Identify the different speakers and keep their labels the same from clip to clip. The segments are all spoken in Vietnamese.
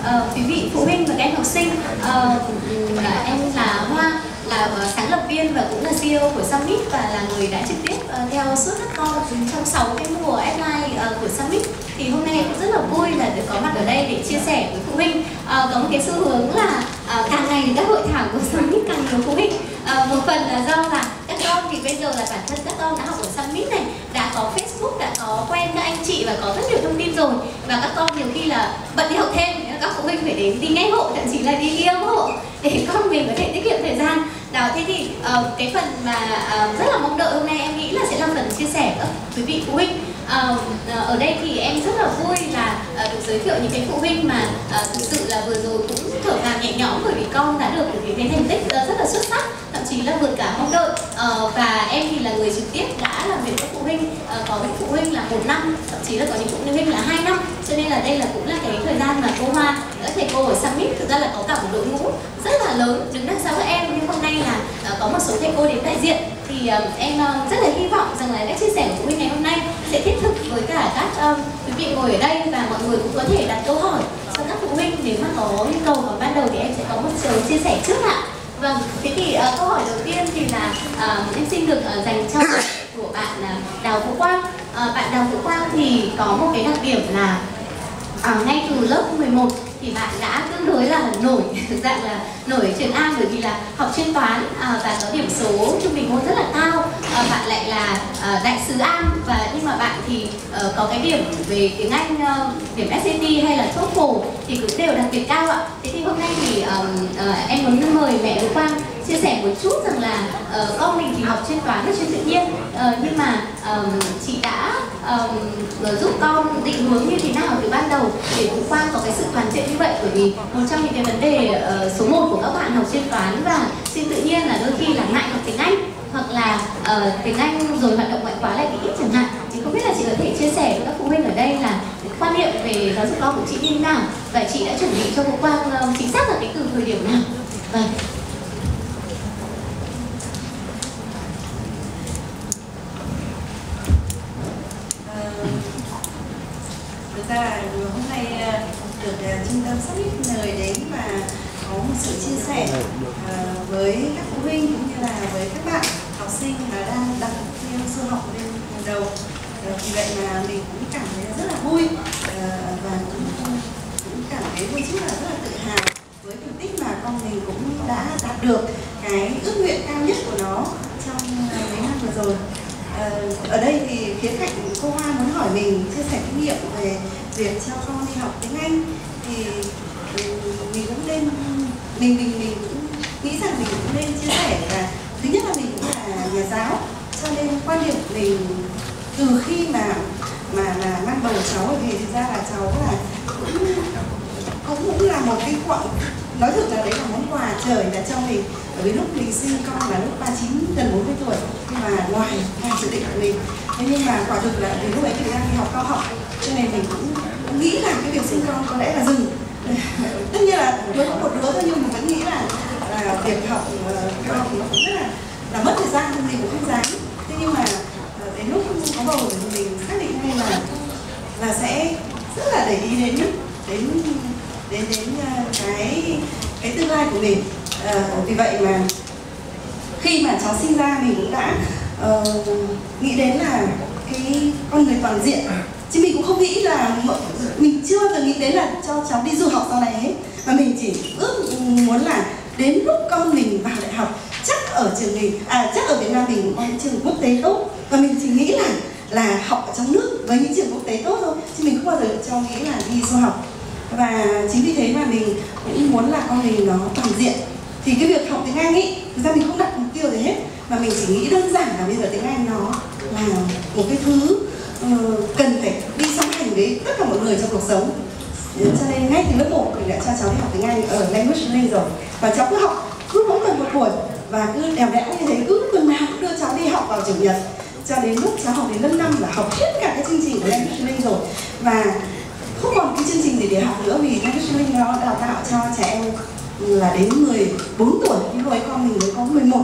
Speaker 1: uh, quý vị phụ huynh và các em học sinh. Uh, em là Hoa, là ờ, sáng lập viên và cũng là CEO của Summit và là người đã trực tiếp uh, theo suốt các con trong 6 cái mùa F2 uh, của Summit. Thì hôm nay em cũng rất là vui là được có mặt ở đây để chia sẻ với phụ huynh. Uh, có một cái xu hướng là uh, càng ngày các hội thảo của Summit càng nhiều phụ huynh. Uh, một phần là do là các con thì bây giờ là bản thân các con đã học ở Summit này đã có Facebook đã có quen các anh chị và có rất nhiều thông tin rồi. Và các con nhiều khi là bận đi học thêm các phụ huynh phải đến đi nghe hộ thậm chí là đi yêu hộ để con mình có thể tiết kiệm thời gian. Đó thế thì uh, cái phần mà uh, rất là mong đợi hôm nay em nghĩ là sẽ là phần chia sẻ với quý vị phụ huynh. Uh, ở đây thì em rất là vui là uh, được giới thiệu những cái phụ huynh mà uh, thực sự là vừa rồi cũng thở phào nhẹ nhõm bởi vì con đã được những cái thành tích rất là xuất sắc thậm chí là vượt cả mong đợi. Uh, và em thì là người trực tiếp đã làm việc với phụ huynh uh, có những phụ huynh là một năm thậm chí là có những phụ huynh là hai năm nên là đây là cũng là cái thời gian mà cô Hoa các thầy cô ở Summit. Thực ra là có cả một đội ngũ rất là lớn đứng đằng sau các em. Nhưng hôm nay là à, có một số thầy cô đến đại diện. Thì à, em à, rất là hy vọng rằng là các chia sẻ của phụ huynh ngày hôm nay sẽ thiết thực với cả các quý vị ngồi ở đây và mọi người cũng có thể đặt câu hỏi cho các phụ huynh nếu mà có nhu cầu còn ban đầu thì em sẽ có một số chia sẻ trước ạ. Vâng thế thì uh, câu hỏi đầu tiên thì là uh, em xin được uh, dành cho của bạn uh, Đào Vũ Quang. Uh, bạn Đào Vũ Quang thì có một cái đặc điểm là à, ngay từ lớp 11 thì bạn đã tương đối là nổi thực dạng là nổi trường an bởi vì là học chuyên toán à, và có điểm số trung bình môn rất là cao. À, bạn lại là à, đại sứ An và nhưng mà bạn thì à, có cái điểm về tiếng Anh à, điểm SAT hay là TOEFL thì cũng đều đặc biệt cao ạ. Thế thì hôm nay thì à, à, em muốn mời mẹ Hữu Quang chia sẻ một chút rằng là uh, con mình thì học chuyên toán và chuyên tự nhiên uh, nhưng mà uh, chị đã um, giúp con định hướng như thế nào từ ban đầu để Vũ Quang có cái sự toàn diện như vậy? Bởi vì một trong những cái vấn đề uh, số 1 của các bạn học chuyên toán và xin tự nhiên là đôi khi là ngại học tiếng Anh hoặc là uh, tiếng Anh rồi hoạt động ngoại khóa lại bị ít chẳng hạn. Thì không biết là chị có thể chia sẻ với các phụ huynh ở đây là quan niệm về giáo dục con của chị như thế nào và chị đã chuẩn bị cho Vũ Quang uh, chính xác là cái từ thời điểm nào? Vâng.
Speaker 2: Huynh cũng như là với các bạn học sinh mà đang đặt mục sư học lên hàng đầu. Ờ, vì vậy mà mình cũng cảm thấy rất là vui ờ, và cũng, cũng cảm thấy vui chút là rất là tự hào với thành tích mà con mình cũng đã đạt được cái ước nguyện cao nhất của nó trong ờ, mấy năm vừa rồi. Ở đây thì khía cạnh cô Hoa muốn hỏi mình chia sẻ kinh nghiệm về việc cho con đi học tiếng Anh thì ừ, mình cũng nên mình mình mình cũng nghĩ rằng mình cũng nên chia sẻ là thứ nhất là mình cũng là nhà giáo cho nên quan điểm của mình từ khi mà mà mà mang bầu cháu thì thực ra là cháu là cũng cũng cũng là một cái quặng. Nói thực là đấy là món quà trời đã cho mình. Bởi vì lúc mình sinh con là lúc 39 gần 40 tuổi. Nhưng mà ngoài ngoài dự định của mình. Thế nhưng mà quả thực là vì lúc ấy mình đang đi học cao học cho nên mình cũng, cũng nghĩ là cái việc sinh con có lẽ là dừng. Tất nhiên là mới có một đứa thôi nhưng mình vẫn nghĩ là, là việc học cao học nó cũng rất là là mất thời gian nên mình cũng không dám. Thế nhưng mà ờ, đến lúc có bầu thì mình xác định ngay là là sẽ rất là để ý đến đến đến đến ờ, cái cái tương lai của mình. À, vì vậy mà khi mà cháu sinh ra mình cũng đã uh, nghĩ đến là cái con người toàn diện. Chứ mình cũng không nghĩ là mình chưa từng nghĩ đến là cho cháu đi du học sau này hết. Mà mình chỉ ước muốn là đến lúc con mình vào đại học chắc ở trường mình à chắc ở Việt Nam mình có những trường quốc tế tốt. Và mình chỉ nghĩ là là học ở trong nước với những trường quốc tế tốt thôi chứ mình không bao giờ cho nghĩ là đi du học. Và chính vì thế mà mình cũng muốn là con mình nó toàn diện. Thì cái việc học tiếng Anh ý thực ra mình không đặt mục tiêu gì hết mà mình chỉ nghĩ đơn giản là bây giờ tiếng Anh nó là một cái thứ uh, cần phải đi song hành với tất cả mọi người trong cuộc sống cho nên ngay từ lớp 1 mình đã cho cháu đi học tiếng Anh ở Language Link rồi. Và cháu cứ học, cứ mỗi tuần một buổi và cứ đèo đẽo như thế, cứ tuần nào cũng đưa cháu đi học vào chủ nhật. Cho đến lúc cháu học đến lớp 5 là học hết cả cái chương trình của Language Link rồi. Và không còn cái chương trình gì để học nữa vì Language Link nó đào tạo cho trẻ em là đến 14 tuổi. Nhưng hồi ấy con mình mới có 11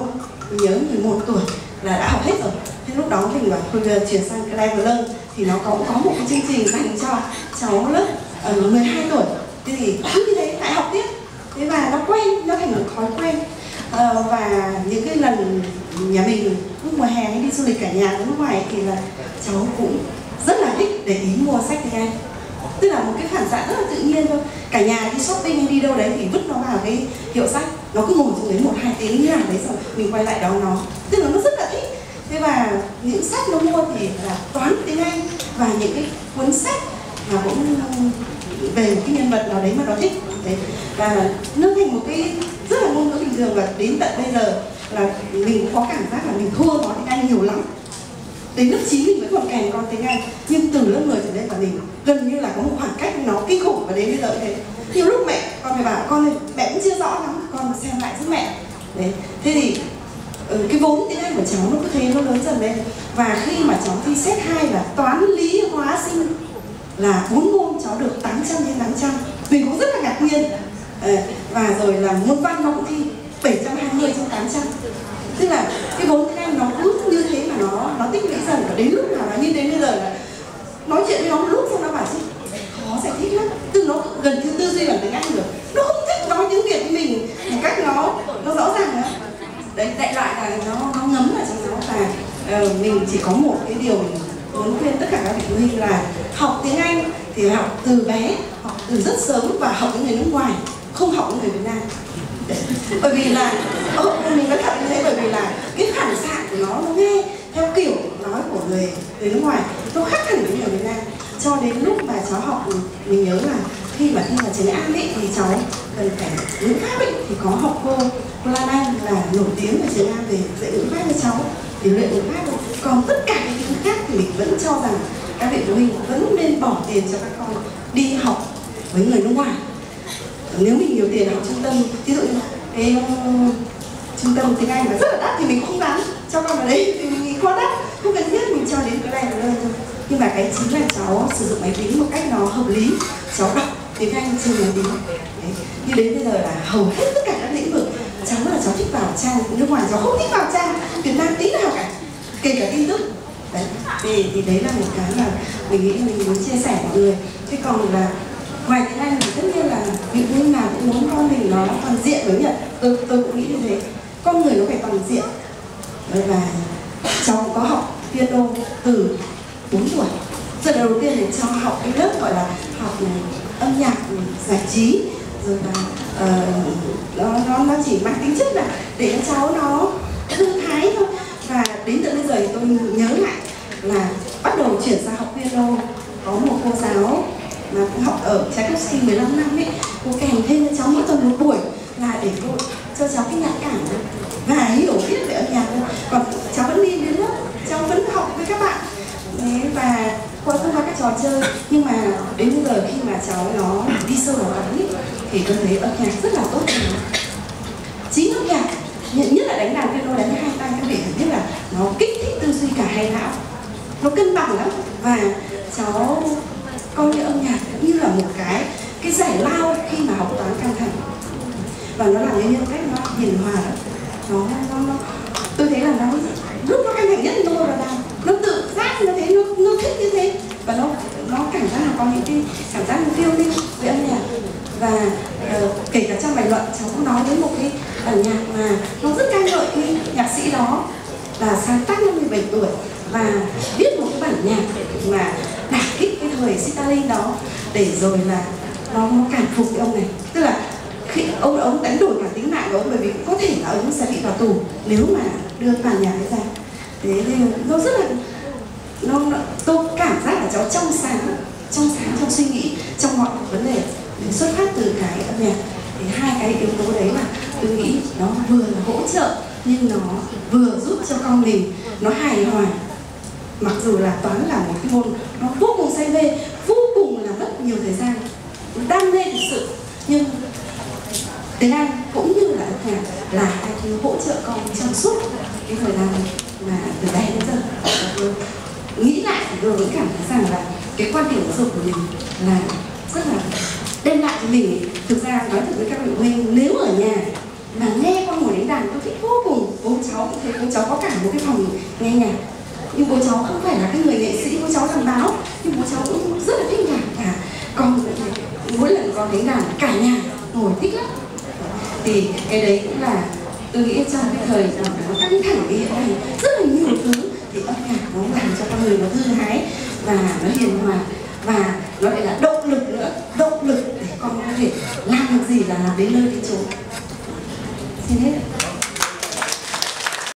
Speaker 2: mình nhớ 11 tuổi là đã học hết rồi. Thế lúc đó mình bảo, thôi giờ chuyển sang Clever Learn thì nó có có một cái chương trình dành cho cháu lớp. Ờ, ở 12 tuổi. Thì cứ như thế lại học tiếp. Thế và nó quen nó thành một thói quen. À, và những cái lần nhà mình lúc mùa hè hay đi du lịch cả nhà ở nước ngoài thì là cháu cũng rất là thích để ý mua sách tiếng Anh. Tức là một cái phản xạ rất là tự nhiên thôi. Cả nhà đi shopping hay đi đâu đấy thì vứt nó vào cái hiệu sách. Nó cứ ngồi xuống đấy một hai tiếng như là đấy rồi mình quay lại đón nó. Tức là nó rất là thích. Thế và những sách nó mua thì là toán tiếng Anh và những cái cuốn sách nó cũng ừ, về cái nhân vật nào đấy mà nó thích. Thế và nó thành một cái rất là ngôn ngữ bình thường và đến tận bây giờ là mình cũng có cảm giác là mình thua nó tiếng Anh nhiều lắm. Đến lớp 9 mình vẫn còn kèm con tiếng Anh nhưng từ lớp 10 trở lên là mình gần như là có một khoảng cách nó kinh khủng và đến bây giờ thế. Nhiều lúc mẹ con phải bảo con ơi mẹ cũng chưa rõ lắm con xem lại giúp mẹ. Đấy. Thế thì ừ, cái vốn tiếng Anh của cháu nó cứ thế nó lớn dần lên. Và khi mà cháu thi xét hai là toán lý hóa sinh là bốn môn cháu được 800 trên 800 mình cũng rất là ngạc nhiên. Và rồi là môn văn nó cũng thi 720 trên 800 tức là cái vốn tiếng Anh nó cứ như thế mà nó nó tích lũy dần và đến lúc nào như đến bây giờ là nói chuyện với nó một lúc xong nó bảo chứ khó giải thích lắm. Từ nó gần như tư duy bằng tiếng Anh rồi. Nó không thích nói tiếng Việt với mình một cách nó nó rõ ràng đó. đấy đại loại là nó nó ngấm vào trong nó và uh, mình chỉ có một cái điều mình muốn khuyên tất cả các vị phụ huynh là học tiếng Anh thì học từ bé học từ rất sớm và học với người nước ngoài không học với người Việt Nam. Bởi vì là ô, mình nói thật như thế bởi vì là cái phản xạ của nó nó nghe theo kiểu nói của người người nước ngoài nó khác hẳn với người Việt Nam. Cho đến lúc mà cháu học ừ, mình nhớ là khi mà thi vào trường An ấy thì cháu cần phải ngữ pháp ấy thì có học cô cô Lan Anh là nổi tiếng ở trường An về dạy ngữ pháp cho cháu. Để luyện ngữ pháp còn tất cả những thứ khác thì mình vẫn cho rằng các vị phụ huynh vẫn nên bỏ tiền cho các con đi học với người nước ngoài. Nếu mình nhiều tiền học trung tâm, ví dụ như cái trung tâm tiếng Anh mà rất là đắt thì mình không dám cho con vào đấy thì mình nghĩ quá đắt, không cần thiết mình cho đến cái này là nơi thôi. Nhưng mà cái chính là cháu sử dụng máy tính một cách nó hợp lý, cháu đọc tiếng Anh trên máy tính. Đấy. như đến bây giờ là hầu hết tất cả các lĩnh vực, cháu là cháu thích vào trang nước ngoài, cháu không thích vào trang Việt Nam tí nào cả. Kể cả tin tức đấy. Thì, thì đấy là một cái mà mình nghĩ mình muốn chia sẻ mọi người. Thế còn là ngoài tiếng Anh thì tất nhiên là vị phụ huynh nào cũng muốn con mình nó toàn diện đúng nhỉ tôi tôi cũng nghĩ như thế. Con người nó phải toàn diện. Và cháu có học piano từ 4 tuổi. Giờ đầu tiên thì cho học cái lớp gọi là học âm nhạc giải trí rồi là uh, nó, nó nó chỉ mang tính chất là để cho cháu nó thư thái thôi và đến tận bây giờ thì tôi nhớ lại là bắt đầu chuyển sang học piano có một cô giáo mà cũng học ở Tchaikovsky 15 năm ấy cô kèm thêm cho cháu mỗi tuần một buổi là để cô cho cháu cái nhạc cảm và hiểu biết về âm nhạc còn cháu vẫn đi đến lớp cháu vẫn học với các bạn. Đấy, và qua thông qua các trò chơi nhưng mà đến bây giờ khi mà cháu nó đi sâu vào toán thì tôi thấy âm nhạc rất là tốt. cho nó chính âm nhạc nhận nhất là đánh đàn piano đánh hai tay các vị phải biết là nó kích thích tư duy cả hai não. Nó cân bằng lắm. Và cháu coi như âm nhạc cũng như là một cái cái giải lao khi mà học toán căng thẳng. Và nó làm cái nhân cách nó hiền hòa đó nó, nó, nó tôi thấy là nó lúc nó căng thẳng nhất tôi là làm nó tự giác nó thấy nó, nó thích như thế. Và nó nó cảm giác là có những cái cảm giác phiêu lưu với âm nhạc. Và uh, kể cả trong bài luận cháu cũng nói đến một cái bản nhạc mà nó rất ca ngợi cái nhạc sĩ đó là sáng tác năm 17 tuổi. Và viết một cái bản nhạc mà đả kích cái thời Stalin đó. Để rồi là nó, nó cảm phục cái ông này. Tức là khi ông ông đánh đổi cả tính mạng của ông bởi vì có thể là ông sẽ bị vào tù nếu mà đưa bản nhạc ấy ra. Thế nên nó rất là nó, nó tôi cảm giác là cháu trong sáng trong sáng trong suy nghĩ trong mọi vấn đề xuất phát từ cái âm nhạc. Thì hai cái yếu tố đấy là tôi nghĩ nó vừa là hỗ trợ nhưng nó vừa giúp cho con mình nó hài hòa. Mặc dù là toán là một cái môn nó vô cùng say mê, vô cùng là mất nhiều thời gian, đam mê thực sự. Nhưng tiếng Anh cũng như là âm nhạc là hai thứ hỗ trợ con trong suốt cái thời gian mà từ bé đến giờ. Tôi nghĩ lại thì tôi vẫn cảm thấy rằng là cái quan điểm giáo dục của mình là rất là đem lại cho mình. Thực ra nói thật với các phụ huynh nếu ở nhà mà nghe con đàn tôi thích vô cùng. Bố cháu cũng thấy bố cháu có cả một cái phòng nghe nhạc. Nhưng bố cháu không phải là cái người nghệ sĩ, bố cháu làm báo. Nhưng bố cháu cũng rất là thích nhạc cả con mỗi lần con đánh đàn, cả nhà ngồi thích lắm. Thì cái đấy cũng là tôi nghĩ trong cái thời nào đó căng thẳng như hiện nay rất là nhiều thứ thì âm nhạc nó làm cho con người nó thư thái và nó hiền hòa và nó lại là động lực nữa, động lực để con có thể làm được gì là làm đến nơi đến chốn xin hết ạ